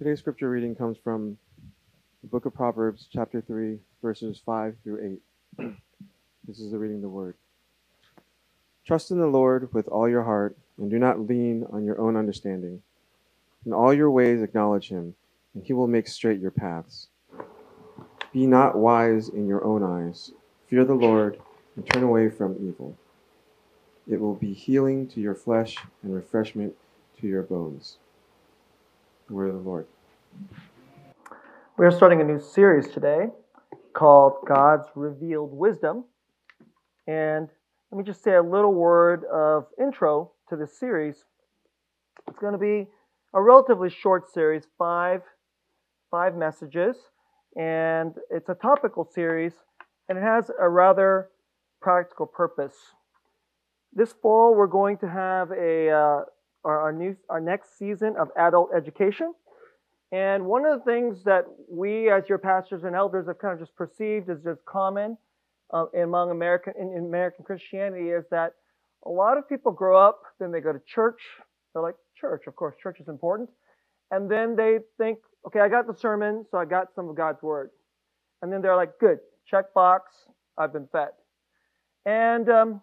Today's scripture reading comes from the book of Proverbs, chapter 3, verses 5 through 8. this is the reading of the word. Trust in the Lord with all your heart, and do not lean on your own understanding. In all your ways acknowledge him, and he will make straight your paths. Be not wise in your own eyes. Fear the Lord, and turn away from evil. It will be healing to your flesh and refreshment to your bones. The word of the Lord. We are starting a new series today called God's Revealed Wisdom. And let me just say a little word of intro to this series. It's going to be a relatively short series, five, five messages, and it's a topical series, and it has a rather practical purpose. This fall, we're going to have a uh, our, our new our next season of adult education. And one of the things that we, as your pastors and elders, have kind of just perceived as just common uh, among American in, in American Christianity is that a lot of people grow up, then they go to church. They're like, church, of course, church is important. And then they think, okay, I got the sermon, so I got some of God's word. And then they're like, good, check box, I've been fed. And um,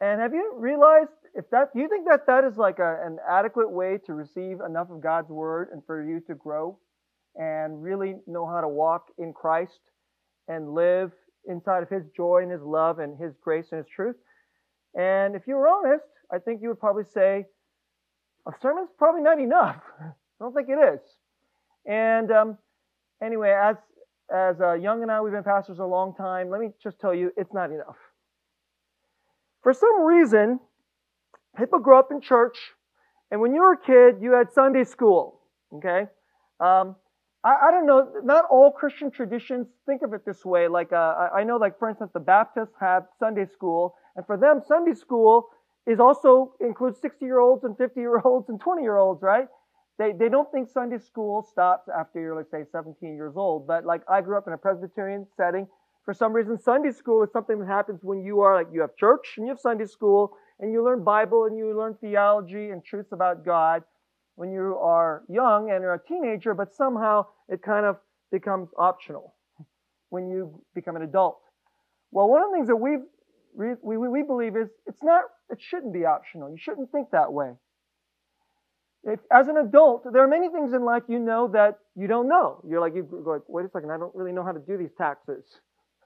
and have you realized if that, do you think that that is like a, an adequate way to receive enough of God's word and for you to grow and really know how to walk in Christ and live inside of His joy and His love and His grace and His truth? And if you were honest, I think you would probably say, a sermon's probably not enough. I don't think it is. And um, anyway, as as uh, Young and I, we've been pastors a long time. Let me just tell you, it's not enough. For some reason, people grow up in church, and when you were a kid, you had Sunday school. Okay, um, I, I, don't know. Not all Christian traditions think of it this way. Like uh, I know, like for instance, the Baptists have Sunday school, and for them, Sunday school is also includes 60 year olds and 50 year olds and 20 year olds, right? They, they don't think Sunday school stops after you're, let's say, 17 years old. But like I grew up in a Presbyterian setting. For some reason, Sunday school is something that happens when you are like, you have church and you have Sunday school and you learn Bible and you learn theology and truths about God when you are young and you're a teenager, but somehow it kind of becomes optional when you become an adult. Well, one of the things that we, we, we believe is it's not, it shouldn't be optional. You shouldn't think that way. If, as an adult, there are many things in life you know that you don't know. You're like, you go like, wait a second, I don't really know how to do these taxes.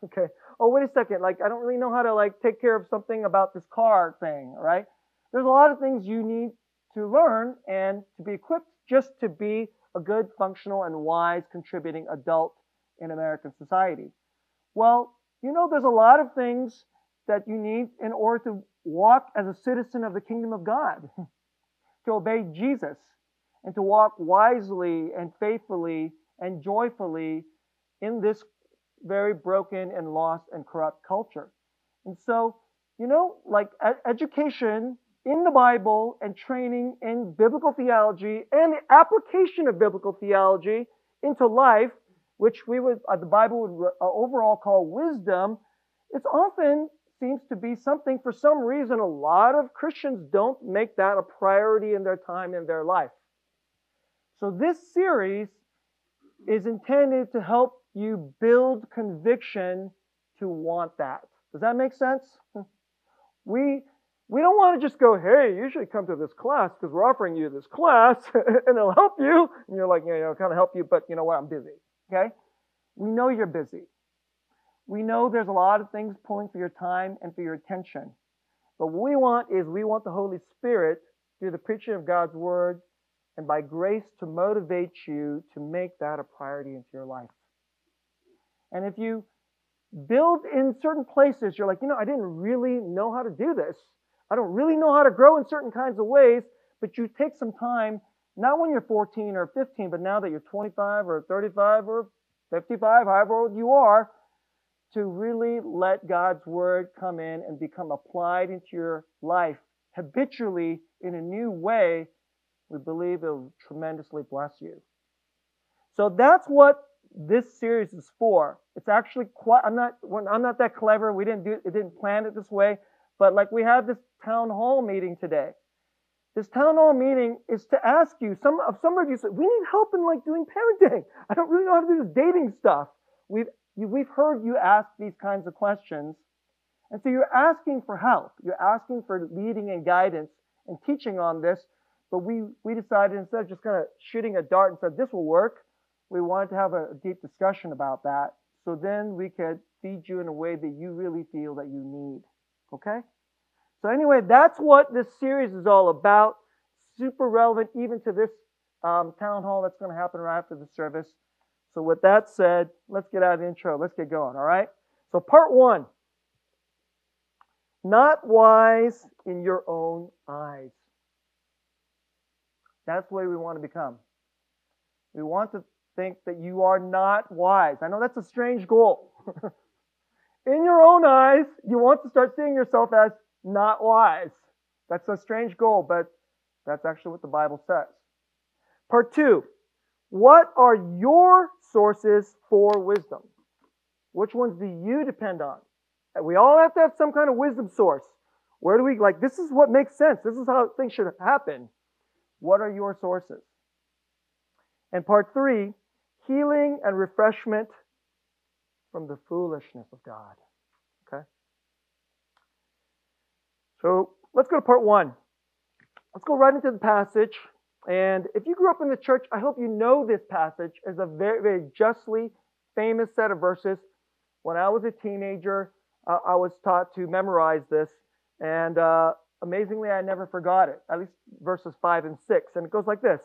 Okay. Oh, wait a second. Like, I don't really know how to like take care of something about this car thing, right? There's a lot of things you need to learn and to be equipped just to be a good, functional, and wise contributing adult in American society. Well, you know, there's a lot of things that you need in order to walk as a citizen of the kingdom of God, to obey Jesus, and to walk wisely and faithfully and joyfully in this very broken and lost and corrupt culture. And so, you know, like education in the Bible and training in biblical theology and the application of biblical theology into life, which we would, uh, the Bible would uh, overall call wisdom, it often seems to be something, for some reason, a lot of Christians don't make that a priority in their time in their life. So this series is intended to help you build conviction to want that. Does that make sense? Hmm. We we don't want to just go, hey, you should come to this class because we're offering you this class and it'll help you. And you're like, yeah, it'll kind of help you, but you know what? I'm busy. Okay? We know you're busy. We know there's a lot of things pulling for your time and for your attention. But what we want is we want the Holy Spirit through the preaching of God's word and by grace to motivate you to make that a priority into your life. And if you build in certain places, you're like, you know, I didn't really know how to do this. I don't really know how to grow in certain kinds of ways, but you take some time, not when you're 14 or 15, but now that you're 25 or 35 or 55, however old you are, to really let God's word come in and become applied into your life habitually in a new way, we believe it will tremendously bless you. So that's what this series is for. It's actually quite, I'm not, I'm not that clever. We didn't do, it didn't plan it this way, but like we have this town hall meeting today. This town hall meeting is to ask you, some of some of you said, we need help in like doing parenting. I don't really know how to do this dating stuff. We've you, we've heard you ask these kinds of questions. And so you're asking for help. You're asking for leading and guidance and teaching on this. But we, we decided instead of just kind of shooting a dart and said, this will work, we wanted to have a deep discussion about that. So then we could feed you in a way that you really feel that you need. Okay? So anyway, that's what this series is all about. Super relevant even to this um, town hall that's going to happen right after the service. So with that said, let's get out of the intro. Let's get going. All right. So part one. Not wise in your own eyes. That's the way we want to become. We want to think that you are not wise. I know that's a strange goal. in your own eyes, you want to start seeing yourself as not wise. That's a strange goal, but that's actually what the Bible says. Part two, what are your sources for wisdom? Which ones do you depend on? We all have to have some kind of wisdom source. Where do we, like, this is what makes sense. This is how things should happen. What are your sources? And part three, healing and refreshment from the foolishness of God. Okay? So let's go to part one. Let's go right into the passage. And if you grew up in the church, I hope you know this passage as a very, very justly famous set of verses. When I was a teenager, uh, I was taught to memorize this. And uh, amazingly, I never forgot it, at least verses 5 and 6. And it goes like this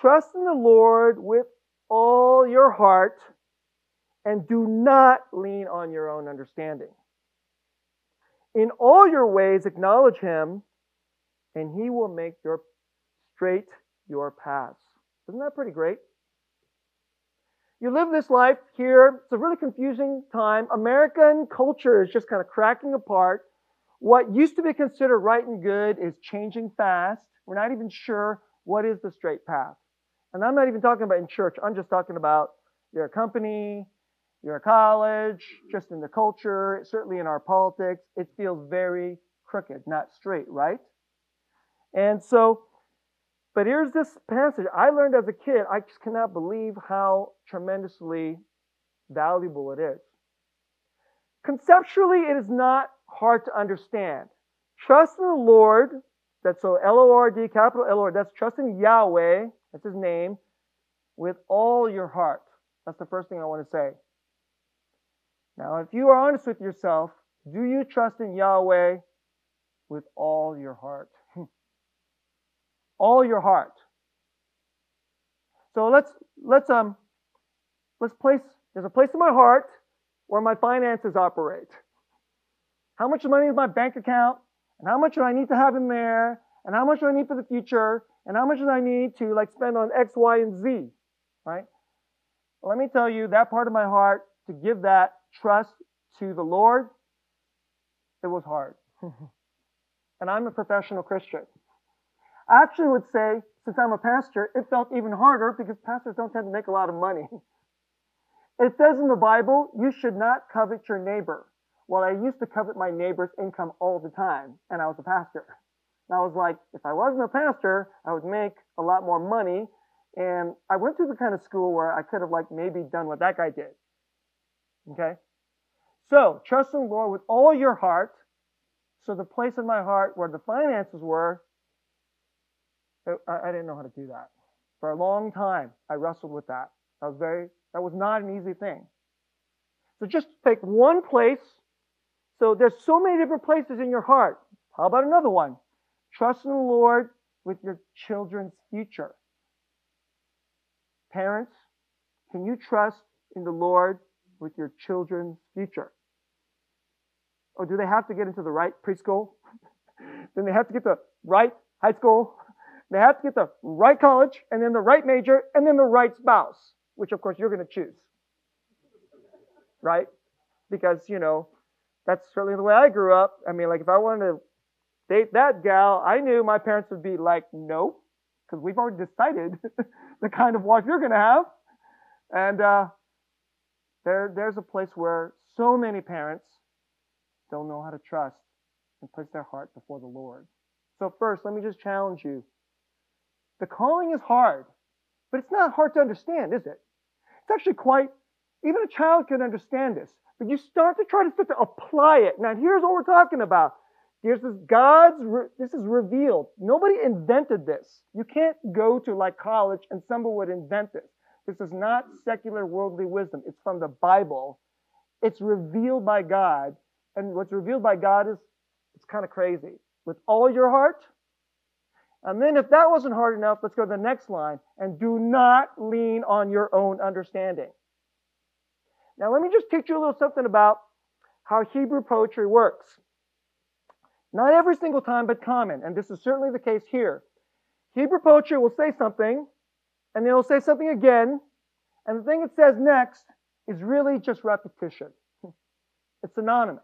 Trust in the Lord with all your heart and do not lean on your own understanding. In all your ways, acknowledge him, and he will make your straight your paths. Isn't that pretty great? You live this life here. It's a really confusing time. American culture is just kind of cracking apart. What used to be considered right and good is changing fast. We're not even sure what is the straight path. And I'm not even talking about in church. I'm just talking about your company, your college, just in the culture, certainly in our politics. It feels very crooked, not straight, right? And so but here's this passage I learned as a kid. I just cannot believe how tremendously valuable it is. Conceptually, it is not hard to understand. Trust in the Lord, that's so L O R D, capital L O R, that's trust in Yahweh, that's his name, with all your heart. That's the first thing I want to say. Now, if you are honest with yourself, do you trust in Yahweh with all your heart? all your heart. So let's let's um let's place there's a place in my heart where my finances operate. How much money is my bank account? And how much do I need to have in there? And how much do I need for the future? And how much do I need to like spend on X, Y, and Z? Right? Let me tell you, that part of my heart, to give that trust to the Lord, it was hard. and I'm a professional Christian. I actually would say, since I'm a pastor, it felt even harder because pastors don't tend to make a lot of money. It says in the Bible, you should not covet your neighbor. Well, I used to covet my neighbor's income all the time, and I was a pastor. And I was like, if I wasn't a pastor, I would make a lot more money. And I went to the kind of school where I could have like maybe done what that guy did. Okay? So, trust in the Lord with all your heart. So the place in my heart where the finances were I, I didn't know how to do that. For a long time, I wrestled with that. That was very, that was not an easy thing. So just take one place. So there's so many different places in your heart. How about another one? Trust in the Lord with your children's future. Parents, can you trust in the Lord with your children's future? Or do they have to get into the right preschool? then they have to get the right high school? They have to get the right college, and then the right major, and then the right spouse, which of course you're going to choose. Right? Because, you know, that's certainly the way I grew up. I mean, like if I wanted to date that gal, I knew my parents would be like, no, because we've already decided the kind of wife you're going to have. And uh, there, there's a place where so many parents don't know how to trust and place their heart before the Lord. So, first, let me just challenge you. The calling is hard, but it's not hard to understand, is it? It's actually quite, even a child can understand this. But you start to try to start to apply it. Now, here's what we're talking about. Here's this God's, this is revealed. Nobody invented this. You can't go to like college and someone would invent this. This is not secular worldly wisdom. It's from the Bible. It's revealed by God. And what's revealed by God is, it's kind of crazy. With all your heart. And then if that wasn't hard enough, let's go to the next line. And do not lean on your own understanding. Now let me just teach you a little something about how Hebrew poetry works. Not every single time, but common. And this is certainly the case here. Hebrew poetry will say something, and then it'll say something again, and the thing it says next is really just repetition. It's synonymous.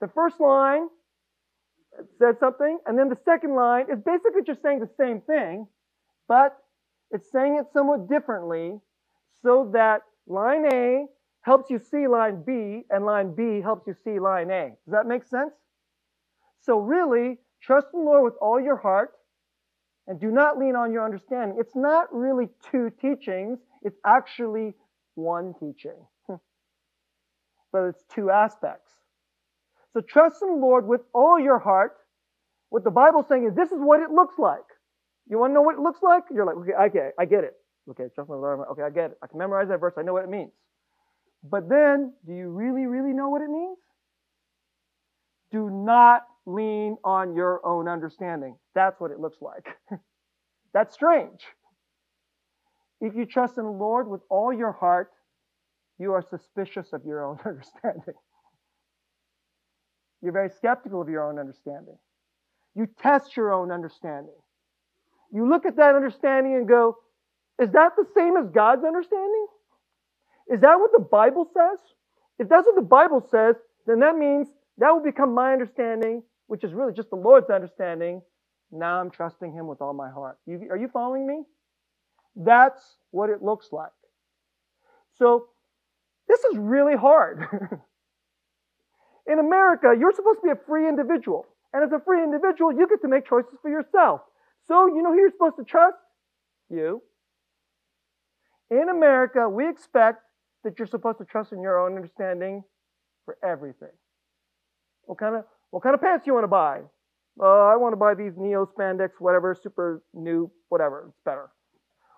The first line says something, and then the second line is basically just saying the same thing, but it's saying it somewhat differently so that line A helps you see line B, and line B helps you see line A. Does that make sense? So really, trust the Lord with all your heart and do not lean on your understanding. It's not really two teachings, it's actually one teaching. but it's two aspects. So trust in the Lord with all your heart. What the Bible's saying is this is what it looks like. You want to know what it looks like? You're like, okay, it. I get it. Okay, trust in the Lord. Okay, I get it. I can memorize that verse. I know what it means. But then, do you really, really know what it means? Do not lean on your own understanding. That's what it looks like. That's strange. If you trust in the Lord with all your heart, you are suspicious of your own understanding. You're very skeptical of your own understanding. You test your own understanding. You look at that understanding and go, is that the same as God's understanding? Is that what the Bible says? If that's what the Bible says, then that means that will become my understanding which is really just the Lord's understanding. Now I'm trusting Him with all my heart. You, are you following me? That's what it looks like. So, this is really hard. In America, you're supposed to be a free individual. And as a free individual, you get to make choices for yourself. So, you know who you're supposed to trust? You. In America, we expect that you're supposed to trust in your own understanding for everything. What kind of what kind of pants you want to buy? Uh, I want to buy these Neo spandex, whatever, super new, whatever. It's better.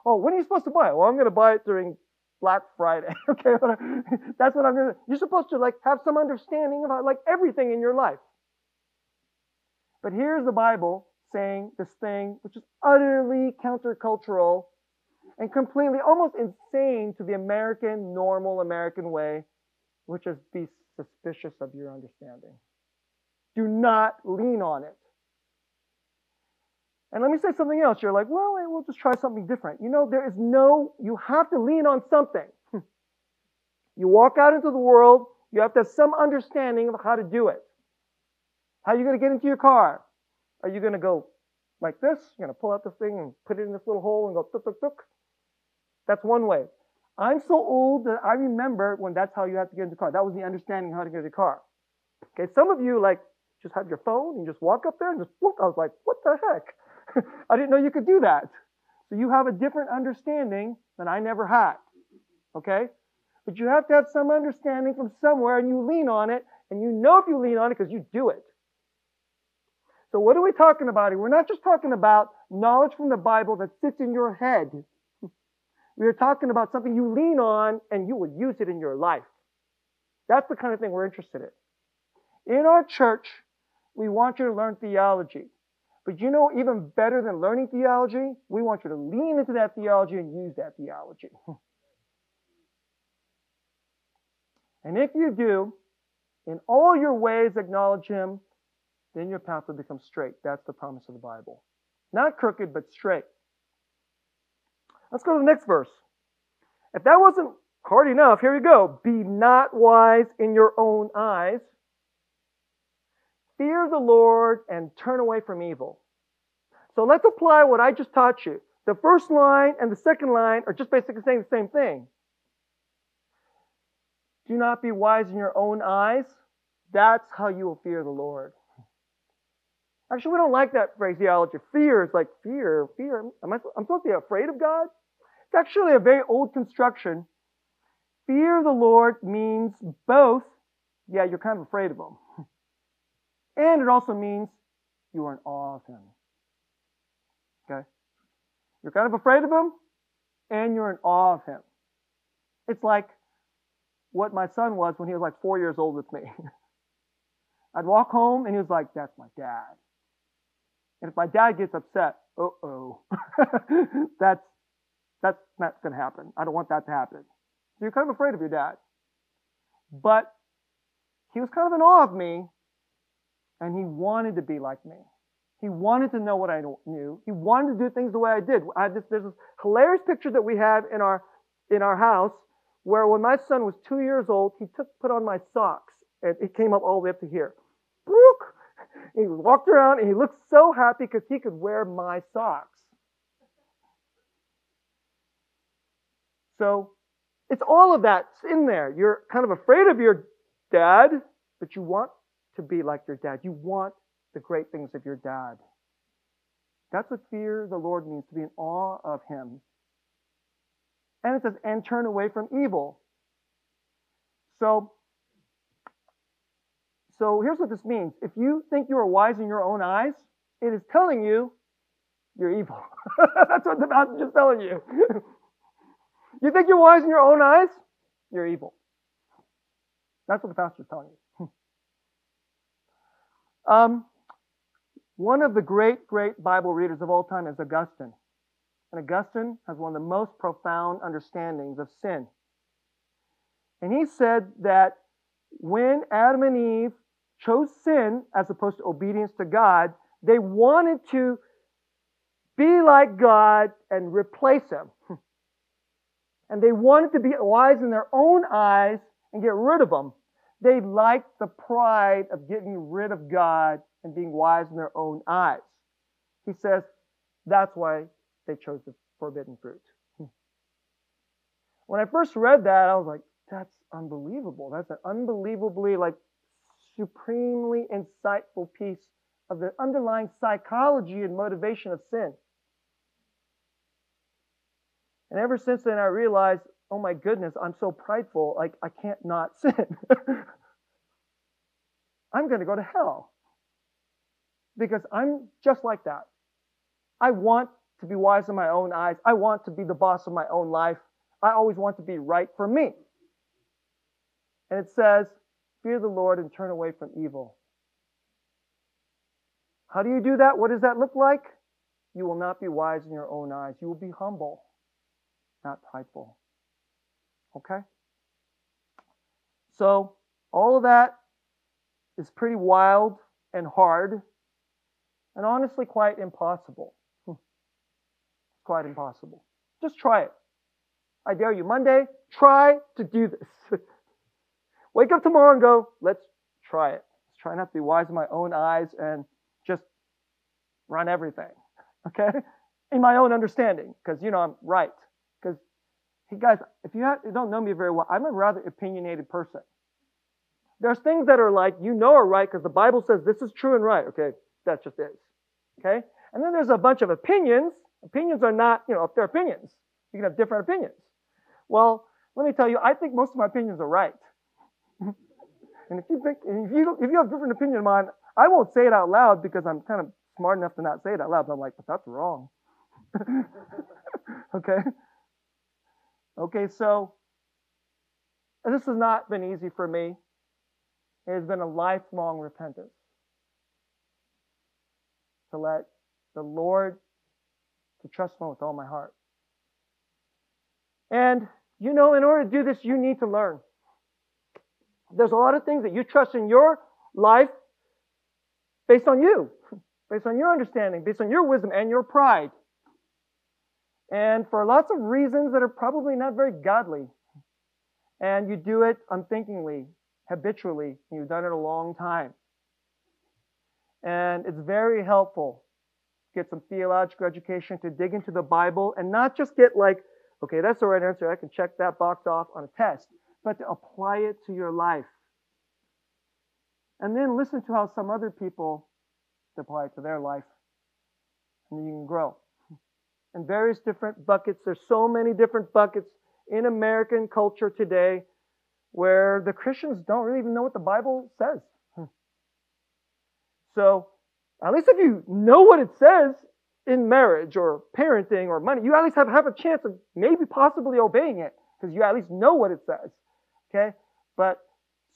Oh, when are you supposed to buy it? Well, I'm going to buy it during Black Friday. okay, that's what I'm going to. You're supposed to like have some understanding about like everything in your life. But here's the Bible saying this thing, which is utterly countercultural and completely almost insane to the American, normal American way, which is be suspicious of your understanding. Do not lean on it. And let me say something else. You're like, well, we'll just try something different. You know, there is no, you have to lean on something. you walk out into the world, you have to have some understanding of how to do it. How are you going to get into your car? Are you going to go like this? You're going to pull out this thing and put it in this little hole and go tuk tuk tuk? That's one way. I'm so old that I remember when that's how you have to get into the car. That was the understanding how to get into the car. Okay, some of you like just have your phone and just walk up there and just look. I was like, what the heck? I didn't know you could do that. So you have a different understanding than I never had. Okay? But you have to have some understanding from somewhere and you lean on it and you know if you lean on it because you do it. So what are we talking about here? We're not just talking about knowledge from the Bible that sits in your head. We are talking about something you lean on and you will use it in your life. That's the kind of thing we're interested in. In our church, we want you to learn theology. But you know, even better than learning theology, we want you to lean into that theology and use that theology. and if you do, in all your ways acknowledge Him, then your path will become straight. That's the promise of the Bible. Not crooked, but straight. Let's go to the next verse. If that wasn't hard enough, here we go. Be not wise in your own eyes. Fear the Lord and turn away from evil. So let's apply what I just taught you. The first line and the second line are just basically saying the same thing. Do not be wise in your own eyes. That's how you will fear the Lord. Actually, we don't like that phraseology. Fear is like fear, fear. Am I, I'm supposed to be afraid of God? It's actually a very old construction. Fear the Lord means both, yeah, you're kind of afraid of Him. And it also means you are in awe of Him. Okay? You're kind of afraid of Him, and you're in awe of Him. It's like what my son was when he was like four years old with me. I'd walk home and he was like, That's my dad. And if my dad gets upset, uh oh, that's that's not going to happen. I don't want that to happen. So you're kind of afraid of your dad. But he was kind of in awe of me, and he wanted to be like me. He wanted to know what I knew. He wanted to do things the way I did. I just, there's this hilarious picture that we have in our in our house where when my son was two years old, he took put on my socks and it came up all the way up to here. He walked around and he looked so happy because he could wear my socks. So it's all of that in there. You're kind of afraid of your dad, but you want to be like your dad. You want the great things of your dad. That's what fear the Lord means, to be in awe of him. And it says, and turn away from evil. So, so here's what this means. If you think you are wise in your own eyes, it is telling you you're evil. That's what the passage is telling you. you think you're wise in your own eyes? You're evil. That's what the pastor is telling you. Um, one of the great, great Bible readers of all time is Augustine. And Augustine has one of the most profound understandings of sin. And he said that when Adam and Eve chose sin as opposed to obedience to God, they wanted to be like God and replace him. And they wanted to be wise in their own eyes and get rid of him. They liked the pride of getting rid of God and being wise in their own eyes. He says that's why they chose the forbidden fruit. When I first read that, I was like, that's unbelievable. That's an unbelievably, like, supremely insightful piece of the underlying psychology and motivation of sin. And ever since then, I realized, oh my goodness, I'm so prideful, like, I can't not sin. I'm going to go to hell because I'm just like that. I want to be wise in my own eyes. I want to be the boss of my own life. I always want to be right for me. And it says, Fear the Lord and turn away from evil. How do you do that? What does that look like? You will not be wise in your own eyes. You will be humble, not prideful. Okay? So, all of that is pretty wild and hard, and honestly quite impossible hmm. quite impossible. Just try it. I dare you. Monday, try to do this. Wake up tomorrow and go, let's try it. Let's try not to be wise in my own eyes and just run everything. Okay? In my own understanding, because you know I'm right. Because guys, if you, have, you don't know me very well, I'm a rather opinionated person. There's things that are like you know are right because the Bible says this is true and right. Okay, that just is. Okay? And then there's a bunch of opinions Opinions are not, you know, if they're opinions, you can have different opinions. Well, let me tell you, I think most of my opinions are right. and if you think, if you, if you have a different opinion of mine, I won't say it out loud because I'm kind of smart enough to not say it out loud. But I'm like, but that's wrong. okay? Okay, so this has not been easy for me. It has been a lifelong repentance to let the Lord to trust Him with all my heart. And, you know, in order to do this, you need to learn. There's a lot of things that you trust in your life based on you, based on your understanding, based on your wisdom and your pride. And for lots of reasons that are probably not very godly. And you do it unthinkingly, habitually, you've done it a long time. And it's very helpful to get some theological education, to dig into the Bible, and not just get like, okay, that's the right answer. I can check that box off on a test, but to apply it to your life. And then listen to how some other people apply it to their life. And you can grow. In various different buckets, there's so many different buckets in American culture today where the Christians don't really even know what the Bible says. Hmm. So, at least if you know what it says in marriage or parenting or money, you at least have, have a chance of maybe possibly obeying it because you at least know what it says. Okay? But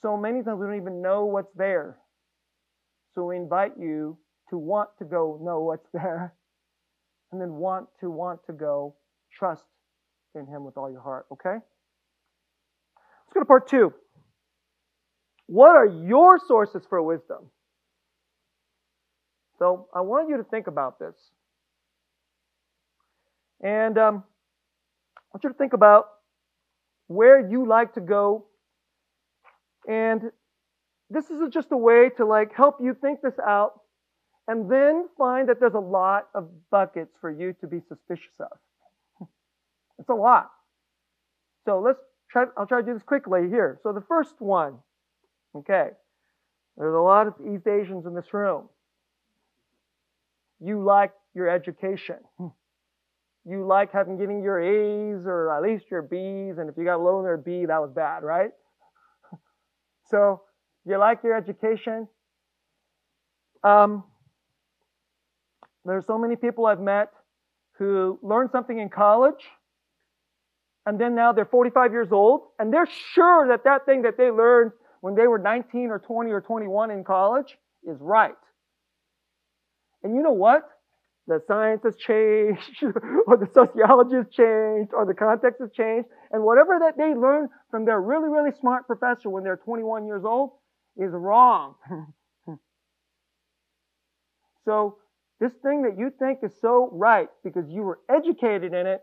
so many times we don't even know what's there. So we invite you to want to go know what's there and then want to want to go trust in him with all your heart, okay? Let's go to part two. What are your sources for wisdom? So I want you to think about this. And um, I want you to think about where you like to go. And this is just a way to like help you think this out and then find that there's a lot of buckets for you to be suspicious of. it's a lot. So let's try, I'll try to do this quickly here. So the first one, okay, there's a lot of East Asians in this room. You like your education. You like having getting your A's or at least your B's, and if you got low in their B, that was bad, right? so you like your education. Um, there's so many people I've met who learned something in college, and then now they're 45 years old, and they're sure that that thing that they learned when they were 19 or 20 or 21 in college is right. And you know what? The science has changed, or the sociology has changed, or the context has changed, and whatever that they learned from their really, really smart professor when they're 21 years old is wrong. so, this thing that you think is so right because you were educated in it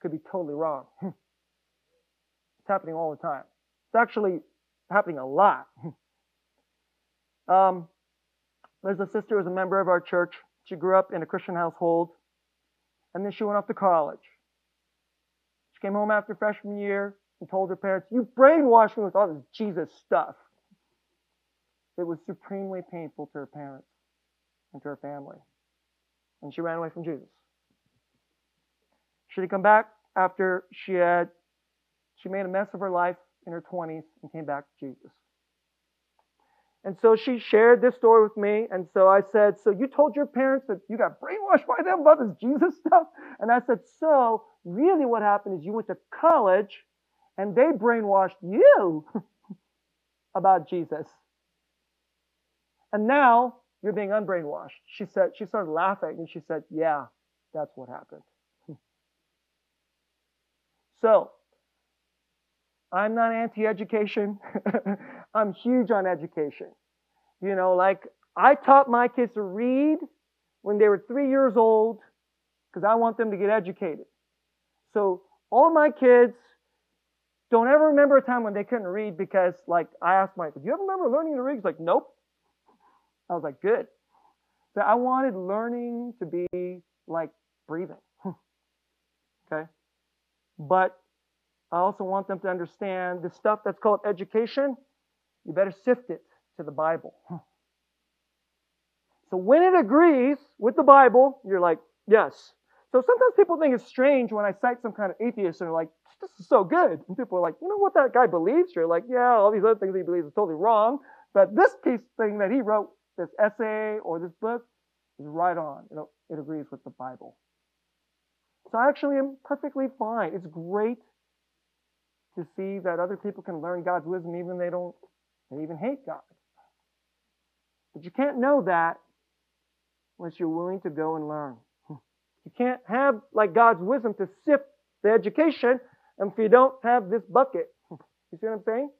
could be totally wrong. it's happening all the time. It's actually happening a lot. um, there's a sister who's a member of our church. She grew up in a Christian household, and then she went off to college. She came home after freshman year and told her parents, You brainwashed me with all this Jesus stuff. It was supremely painful to her parents and to her family. And she ran away from Jesus. She had come back after she had she made a mess of her life in her 20s and came back to Jesus. And so she shared this story with me. And so I said, So you told your parents that you got brainwashed by them about this Jesus stuff? And I said, So really what happened is you went to college and they brainwashed you about Jesus. And now you're being unbrainwashed. She said, she started laughing and she said, Yeah, that's what happened. so I'm not anti education. I'm huge on education. You know, like I taught my kids to read when they were three years old because I want them to get educated. So all my kids don't ever remember a time when they couldn't read because, like, I asked Mike, "Do you ever remember learning to read?" He's like, "Nope." I was like, "Good." So I wanted learning to be like breathing. okay, but I also want them to understand the stuff that's called education. You better sift it to the Bible. So when it agrees with the Bible, you're like, yes. So sometimes people think it's strange when I cite some kind of atheist and they're like, this is so good. And people are like, you know what that guy believes? You're like, yeah, all these other things he believes are totally wrong. But this piece thing that he wrote, this essay or this book, is right on. It, it agrees with the Bible. So I actually am perfectly fine. It's great to see that other people can learn God's wisdom even they don't, they even hate God. But you can't know that unless you're willing to go and learn. Hmm. You can't have like God's wisdom to sift the education and if you don't have this bucket. Hmm. You see what I'm saying?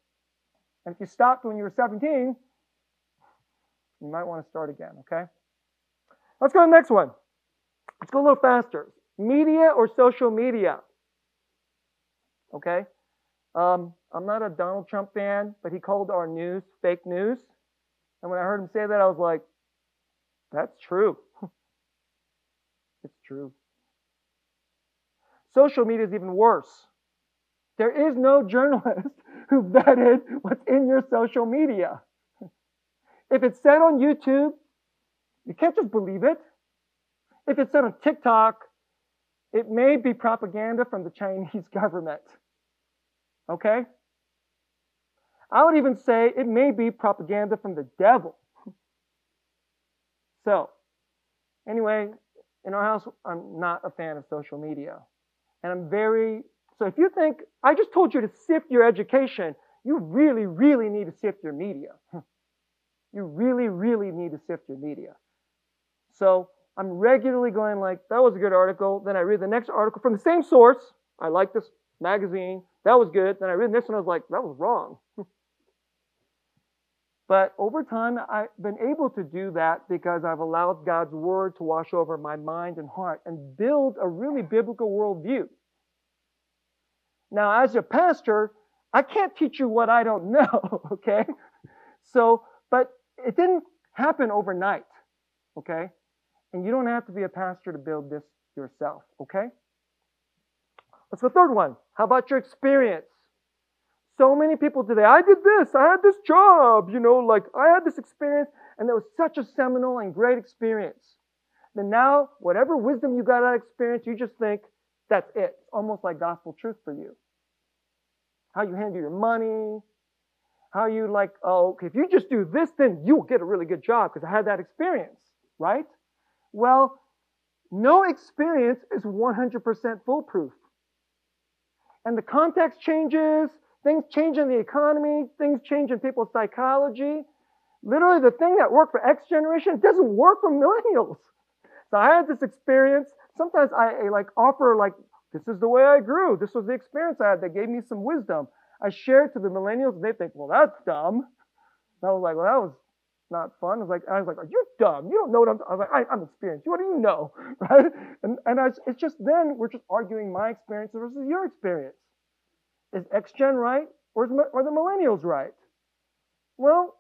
And if you stopped when you were 17, you might want to start again, okay? Let's go to the next one. Let's go a little faster. Media or social media? Okay? Um, I'm not a Donald Trump fan, but he called our news fake news. And when I heard him say that, I was like, that's true. it's true. Social media is even worse. There is no journalist who vetted what's in your social media. If it's said on YouTube, You can't just believe it. If it's said on TikTok, it may be propaganda from the Chinese government. Okay? I would even say it may be propaganda from the devil. So, anyway, in our house, I'm not a fan of social media. And I'm very, so if you think, I just told you to sift your education, you really, really need to sift your media. You really, really need to sift your media. So I'm regularly going like, that was a good article. Then I read the next article from the same source. I like this magazine. That was good. Then I read this one. I was like, that was wrong. but over time, I've been able to do that because I've allowed God's word to wash over my mind and heart and build a really biblical worldview. Now, as a pastor, I can't teach you what I don't know, okay? So, but it didn't happen overnight, okay? And you don't have to be a pastor to build this yourself, okay? What's the third one? How about your experience? So many people today, I did this, I had this job, you know, like I had this experience, and it was such a seminal and great experience. Then now, whatever wisdom you got out of experience, you just think that's it. It's almost like gospel truth for you. How you handle your money, how you like, oh, okay, if you just do this, then you'll get a really good job because I had that experience, right? Well, no experience is 100% foolproof. And the context changes, things change in the economy, things change in people's psychology. Literally, the thing that worked for X generation doesn't work for millennials. So I had this experience. Sometimes I, I like offer like, this is the way I grew. This was the experience I had that gave me some wisdom. I share it to the millennials and they think, well, that's dumb. And I was like, well, that was not fun. I was like, I was like, are you're dumb. You don't know what I'm. I was like, I, am experienced. What do you know, right? And and I, it's just then we're just arguing my experience versus your experience. Is X Gen right or is are the millennials right? Well,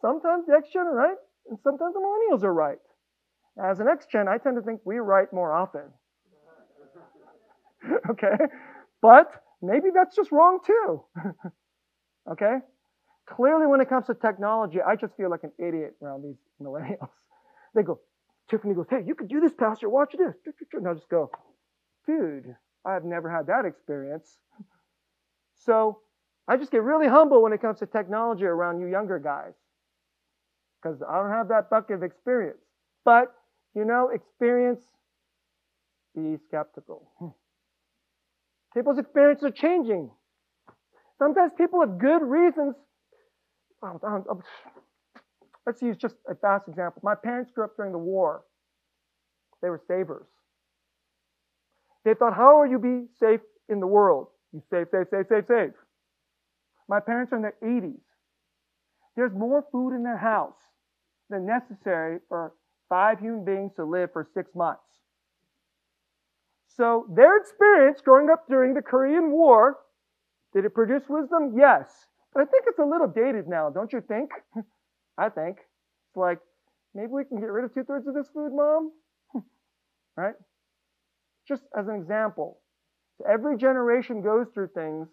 sometimes the X Gen are right, and sometimes the millennials are right. As an X Gen, I tend to think we're right more often. okay, but maybe that's just wrong too. okay. Clearly, when it comes to technology, I just feel like an idiot around these millennials. They go, Tiffany goes, Hey, you can do this, Pastor. Watch this. And I just go, Dude, I've never had that experience. So I just get really humble when it comes to technology around you younger guys because I don't have that bucket of experience. But, you know, experience, be skeptical. People's experiences are changing. Sometimes people have good reasons let's use just a fast example. My parents grew up during the war. They were savers. They thought, how will you be safe in the world? You save, save, save, save, save. My parents are in their 80s. There's more food in their house than necessary for five human beings to live for six months. So their experience growing up during the Korean War, did it produce wisdom? Yes. But I think it's a little dated now, don't you think? I think. It's like, maybe we can get rid of two thirds of this food, mom? right? Just as an example. So every generation goes through things,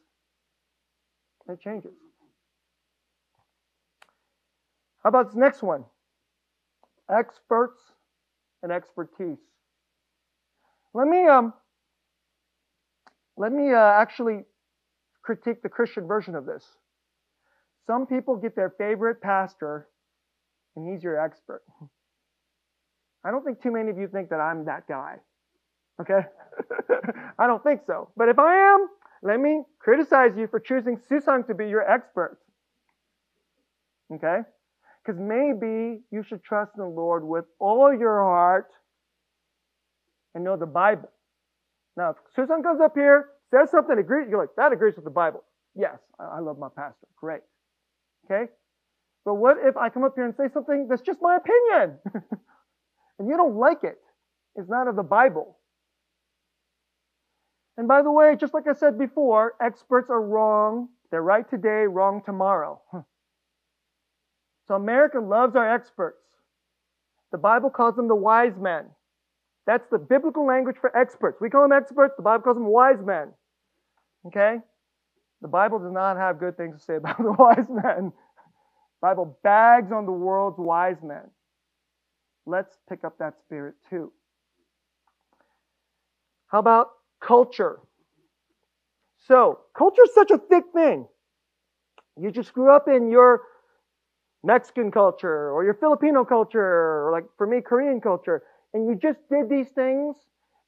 it changes. How about this next one? Experts and expertise. Let me um, let me uh, actually critique the Christian version of this. Some people get their favorite pastor, and he's your expert. I don't think too many of you think that I'm that guy. Okay? I don't think so. But if I am, let me criticize you for choosing SooSang to be your expert. Okay? Because maybe you should trust the Lord with all your heart and know the Bible. Now, if SooSang comes up here, says something, agrees, you're like, that agrees with the Bible. Yes, I love my pastor. Great. Okay? But what if I come up here and say something that's just my opinion? and you don't like it? It's not of the Bible. And by the way, just like I said before, experts are wrong. They're right today, wrong tomorrow. So America loves our experts. The Bible calls them the wise men. That's the biblical language for experts. We call them experts, the Bible calls them wise men. Okay? The Bible does not have good things to say about the wise men. The Bible bags on the world's wise men. let's pick up that spirit too. How about culture? So, culture is such a thick thing. You just grew up in your Mexican culture or your Filipino culture, or like for me, Korean culture, and you just did these things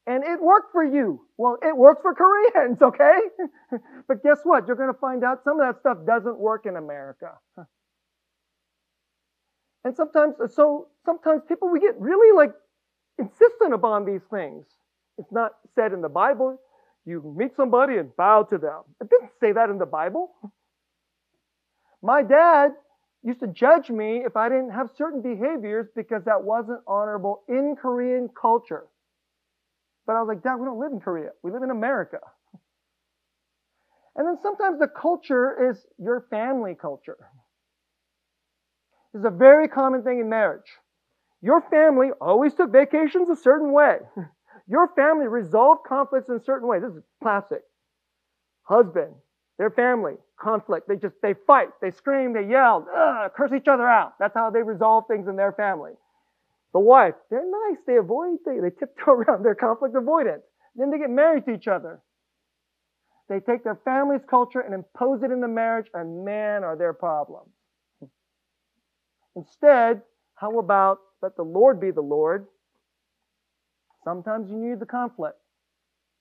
and it worked for you. Well, it works for Koreans, okay? but guess what? You're going to find out some of that stuff doesn't work in America. And sometimes, so sometimes people, we get really like insistent upon these things. It's not said in the Bible. You meet somebody and bow to them. It didn't say that in the Bible. My dad used to judge me if I didn't have certain behaviors because that wasn't honorable in Korean culture. But I was like, Dad, we don't live in Korea. We live in America. And then sometimes the culture is your family culture. This is a very common thing in marriage. Your family always took vacations a certain way. Your family resolved conflicts in a certain way. This is classic. Husband, their family, conflict. They just, they fight, they scream, they yell, curse each other out. That's how they resolve things in their family. The wife, they're nice. They avoid, they, they tiptoe around their conflict avoidance. Then they get married to each other. They take their family's culture and impose it in the marriage, and man, are their problems. Instead, how about let the Lord be the Lord? Sometimes you need the conflict.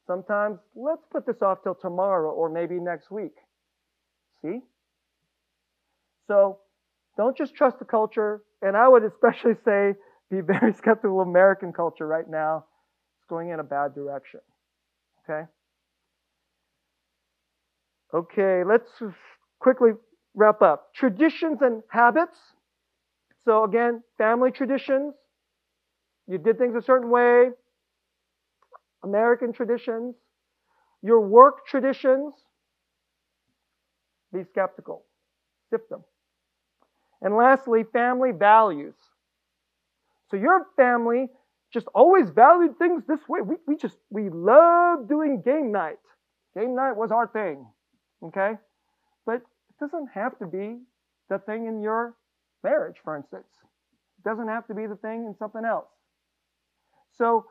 Sometimes let's put this off till tomorrow or maybe next week. See? So don't just trust the culture. And I would especially say be very skeptical of American culture right now. It's going in a bad direction. Okay? Okay, let's quickly wrap up. Traditions and habits. So again, family traditions. You did things a certain way. American traditions. Your work traditions. Be skeptical. Sift them. And lastly, family values. So your family just always valued things this way. We, we just, we love doing game night. Game night was our thing. Okay? But it doesn't have to be the thing in your marriage, for instance. It doesn't have to be the thing in something else. So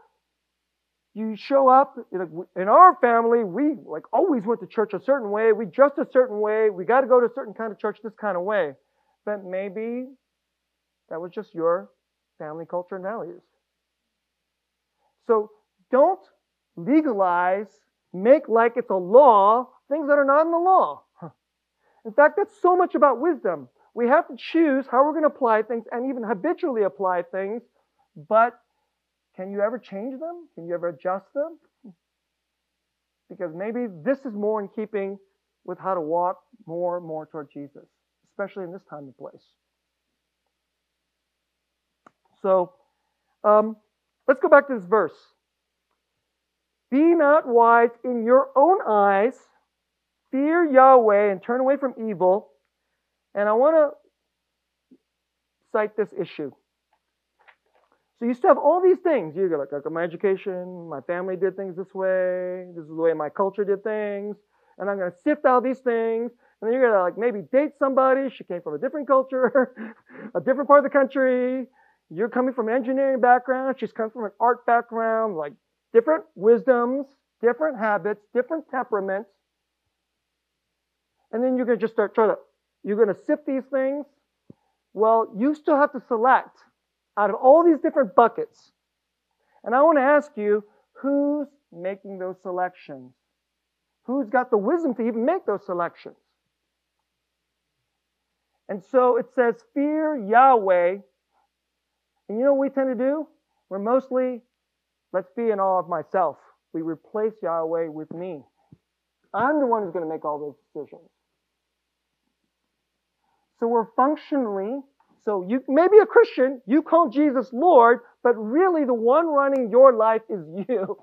you show up in our family. We like always went to church a certain way. We dressed a certain way. We got to go to a certain kind of church this kind of way. But maybe that was just your family culture and values. So don't legalize, make like it's a law, things that are not in the law. In fact, that's so much about wisdom. We have to choose how we're going to apply things and even habitually apply things, but can you ever change them? Can you ever adjust them? Because maybe this is more in keeping with how to walk more and more toward Jesus, especially in this time and place. So um, let's go back to this verse. Be not wise in your own eyes, fear Yahweh and turn away from evil. And I want to cite this issue. So you still have all these things. You got like, like my education, my family did things this way, this is the way my culture did things, and I'm gonna sift out these things, and then you're gonna like maybe date somebody. She came from a different culture, a different part of the country, you're coming from an engineering background. She's coming from an art background, like different wisdoms, different habits, different temperaments. And then you're going to just start trying to, you're going to sift these things. Well, you still have to select out of all these different buckets. And I want to ask you, who's making those selections? Who's got the wisdom to even make those selections? And so it says, fear Yahweh and you know what we tend to do? We're mostly, let's be in awe of myself. We replace Yahweh with me. I'm the one who's going to make all those decisions. So we're functionally, so you may be a Christian, you call Jesus Lord, but really the one running your life is you.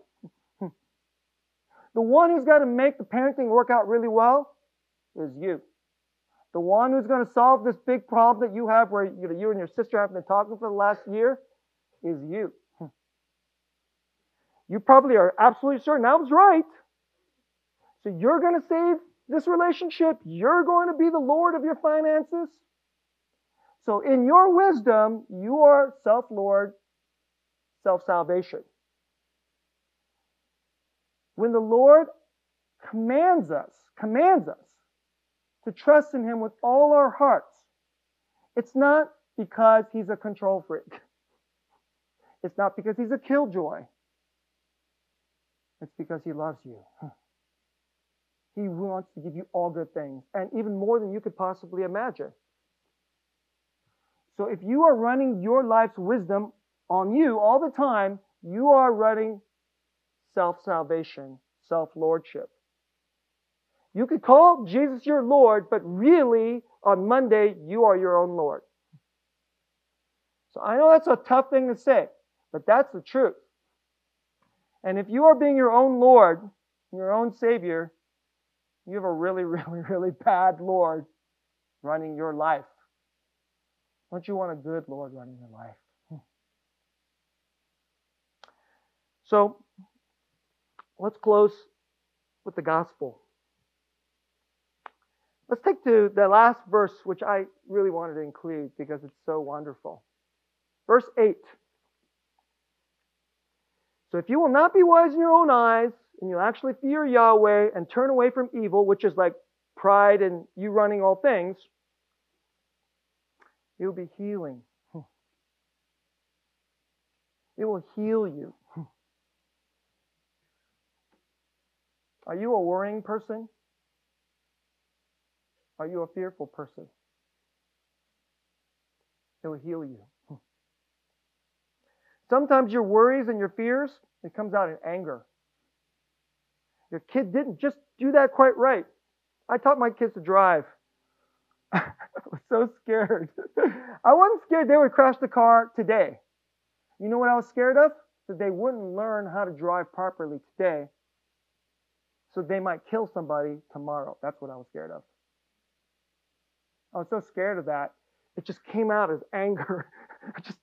the one who's got to make the parenting work out really well is you. The one who's going to solve this big problem that you have where you, know, you and your sister have been talking for the last year is you. You probably are absolutely certain I was right. So you're going to save this relationship. You're going to be the Lord of your finances. So in your wisdom, you are self-Lord self salvation. When the Lord commands us, commands us to trust in Him with all our hearts, it's not because He's a control freak. It's not because He's a killjoy. It's because He loves you. He wants to give you all good things, and even more than you could possibly imagine. So if you are running your life's wisdom on you all the time, you are running self salvation, self lordship. You could call Jesus your Lord, but really, on Monday, you are your own Lord. So I know that's a tough thing to say, but that's the truth. And if you are being your own Lord, your own Savior, you have a really, really, really bad Lord running your life. Don't you want a good Lord running your life? Hmm. So, let's close with the gospel. Let's take to the last verse, which I really wanted to include because it's so wonderful. Verse 8. So if you will not be wise in your own eyes, and you'll actually fear Yahweh and turn away from evil, which is like pride and you running all things, it will be healing. It will heal you. Are you a worrying person? Are you a fearful person? It will heal you. Sometimes your worries and your fears, it comes out in anger. Your kid didn't just do that quite right. I taught my kids to drive. I was so scared. I wasn't scared they would crash the car today. You know what I was scared of? That they wouldn't learn how to drive properly today. So they might kill somebody tomorrow. That's what I was scared of. I was so scared of that. It just came out as anger. I just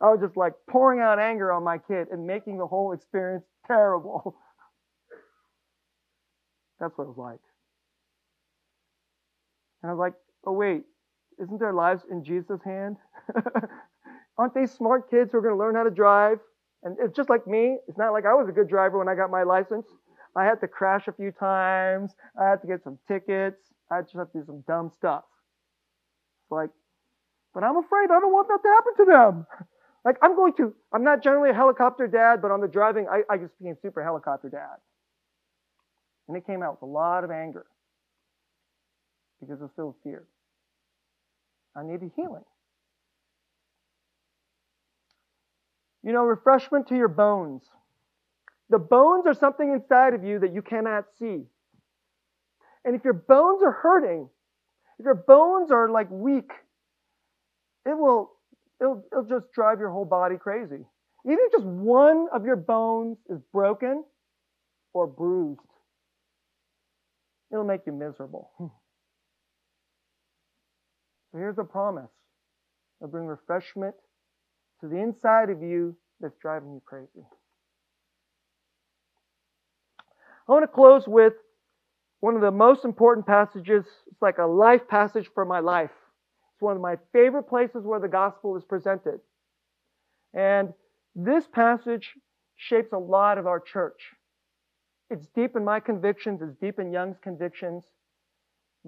I was just like pouring out anger on my kid and making the whole experience terrible. That's what it was like. And I was like, oh, wait, isn't their lives in Jesus' hand? Aren't they smart kids who are going to learn how to drive? And it's just like me. It's not like I was a good driver when I got my license. I had to crash a few times. I had to get some tickets. I just had to do some dumb stuff. It's like, but I'm afraid I don't want that to happen to them. Like, I'm going to, I'm not generally a helicopter dad, but on the driving, I, I just became super helicopter dad. And it came out with a lot of anger because filled with fear. I needed healing. You know, refreshment to your bones. The bones are something inside of you that you cannot see. And if your bones are hurting, if your bones are like weak, it will it'll, it'll just drive your whole body crazy. Even if just one of your bones is broken or bruised, it'll make you miserable. So here's a promise. It'll bring refreshment to the inside of you that's driving you crazy. I want to close with one of the most important passages. It's like a life passage for my life. It's one of my favorite places where the gospel is presented. And this passage shapes a lot of our church. It's deep in my convictions, it's deep in Young's convictions.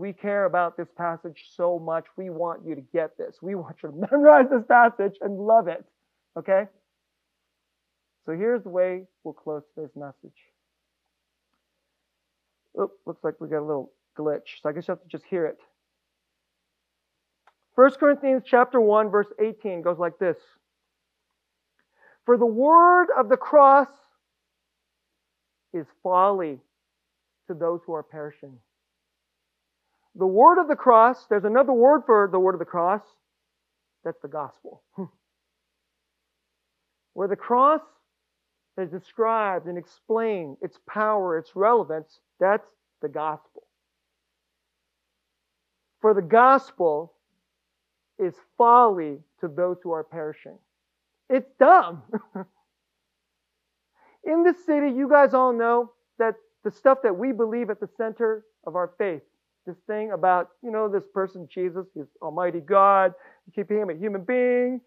We care about this passage so much. We want you to get this. We want you to memorize this passage and love it. Okay? So here's the way we'll close today's message. Oh, looks like we got a little glitch. So I guess you have to just hear it. 1 Corinthians chapter 1 verse 18 goes like this. For the word of the cross is folly to those who are perishing. The word of the cross, there's another word for the word of the cross. That's the gospel. Hmm. Where the cross is described and explained, its power, its relevance, that's the gospel. For the gospel is folly to those who are perishing. It's dumb. In this city, you guys all know that the stuff that we believe at the center of our faith, this thing about, you know, this person, Jesus, he's Almighty God, you keep him a human being.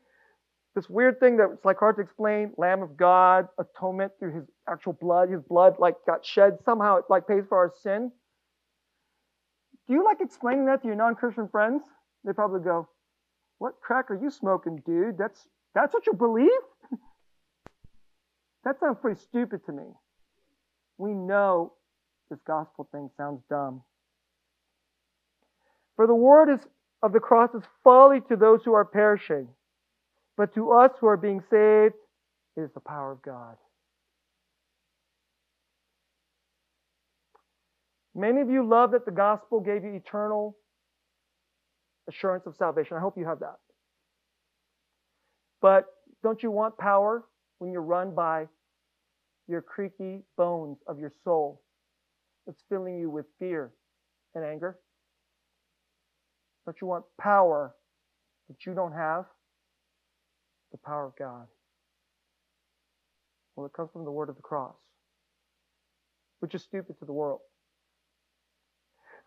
this weird thing that's like hard to explain lamb of god atonement through his actual blood his blood like got shed. Somehow it like pays for our sin. Do you like explaining that to your non-christian friends? They probably go what crack are you smoking dude? That's that's what you believe? That sounds pretty stupid to me. We know this gospel thing sounds dumb for the word is of the cross is folly to those who are perishing but to us who are being saved, it is the power of God. Many of you love that the gospel gave you eternal assurance of salvation. I hope you have that. But don't you want power when you're run by your creaky bones of your soul that's filling you with fear and anger? Don't you want power that you don't have? the power of God? Well, it comes from the word of the cross, which is stupid to the world.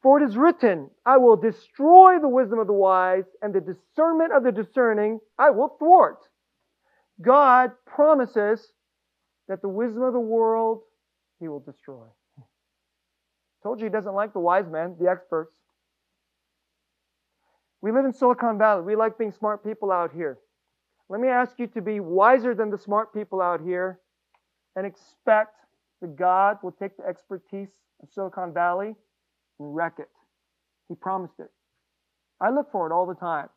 For it is written, I will destroy the wisdom of the wise, and the discernment of the discerning I will thwart. God promises that the wisdom of the world he will destroy. Told you he doesn't like the wise men, the experts. We live in Silicon Valley. We like being smart people out here. Let me ask you to be wiser than the smart people out here and expect that God will take the expertise of Silicon Valley and wreck it. He promised it. I look for it all the time.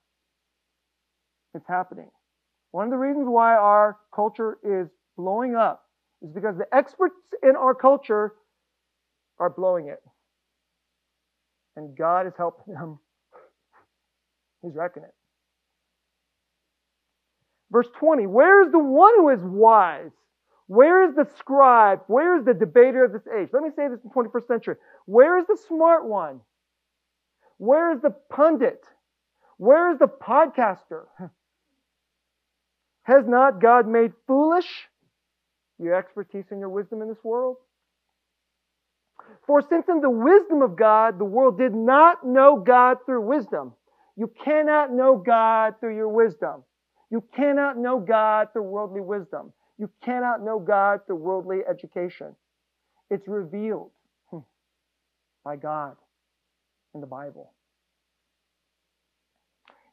It's happening. One of the reasons why our culture is blowing up is because the experts in our culture are blowing it. And God is helping them. He's wrecking it. Verse 20, where is the one who is wise? Where is the scribe? Where is the debater of this age? Let me say this in the 21st century. Where is the smart one? Where is the pundit? Where is the podcaster? Has not God made foolish your expertise and your wisdom in this world? For since in the wisdom of God, the world did not know God through wisdom, you cannot know God through your wisdom. You cannot know God through worldly wisdom. You cannot know God through worldly education. It's revealed hmm, by God in the Bible.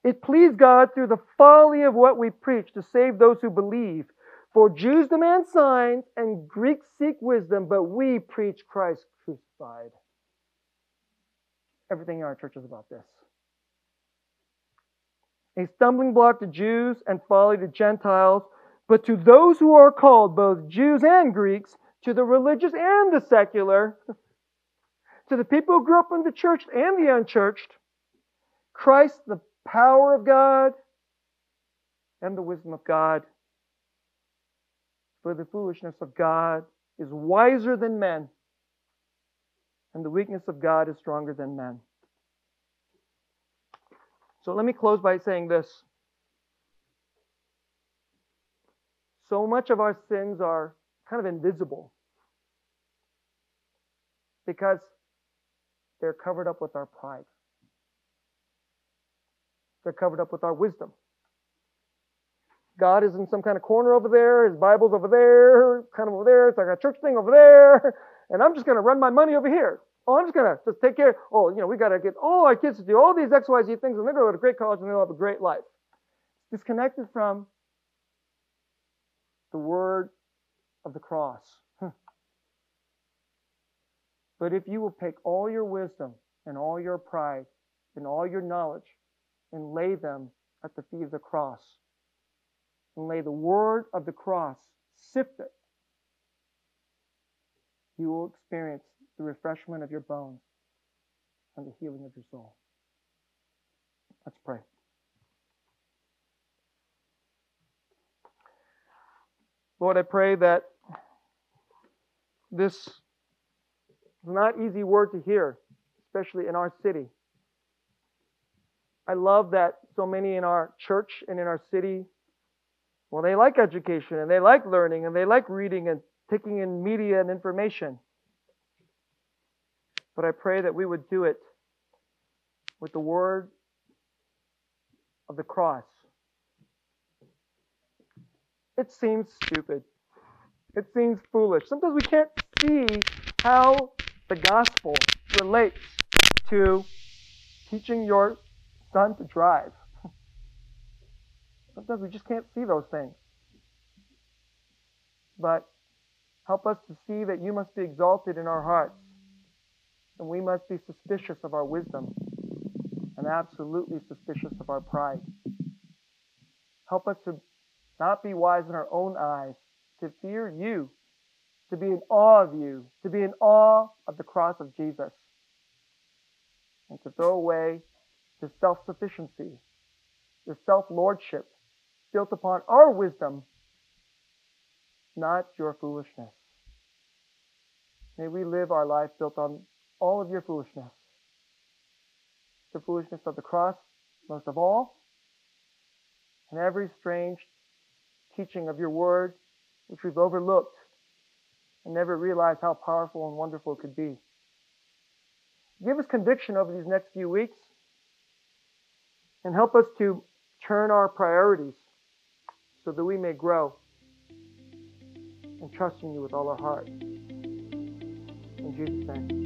It pleased God through the folly of what we preach to save those who believe. For Jews demand signs and Greeks seek wisdom, but we preach Christ crucified. Everything in our church is about this a stumbling block to Jews and folly to Gentiles, but to those who are called, both Jews and Greeks, to the religious and the secular, to the people who grew up in the church and the unchurched, Christ, the power of God and the wisdom of God. For the foolishness of God is wiser than men, and the weakness of God is stronger than men. So let me close by saying this. So much of our sins are kind of invisible because they're covered up with our pride. They're covered up with our wisdom. God is in some kind of corner over there, his Bible's over there, kind of over there, it's like a church thing over there, and I'm just going to run my money over here. Oh, I'm just gonna just take care. Oh, you know, we gotta get all our kids to do all these X, Y, Z things, and they're to go to great college and they'll have a great life. Disconnected from the word of the cross. But if you will take all your wisdom and all your pride and all your knowledge and lay them at the feet of the cross, and lay the word of the cross, sift it, you will experience the refreshment of your bones, and the healing of your soul. Let's pray. Lord, I pray that this is not easy word to hear, especially in our city. I love that so many in our church and in our city, well, they like education and they like learning and they like reading and taking in media and information. But I pray that we would do it with the word of the cross. it seems stupid. It seems foolish. Sometimes we can't see how the gospel relates to teaching your son to drive. Sometimes we just can't see those things. But help us to see that you must be exalted in our hearts, and we must be suspicious of our wisdom, and absolutely suspicious of our pride. Help us to not be wise in our own eyes, to fear you, to be in awe of you, to be in awe of the cross of Jesus, and to throw away the self sufficiency, the self lordship built upon our wisdom, not your foolishness. May we live our life built on all of your foolishness. The foolishness of the cross, most of all, and every strange teaching of your word, which we've overlooked and never realized how powerful and wonderful it could be. Give us conviction over these next few weeks and help us to turn our priorities so that we may grow and trust in you with all our heart. In Jesus' name.